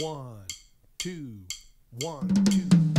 One, two, one, two.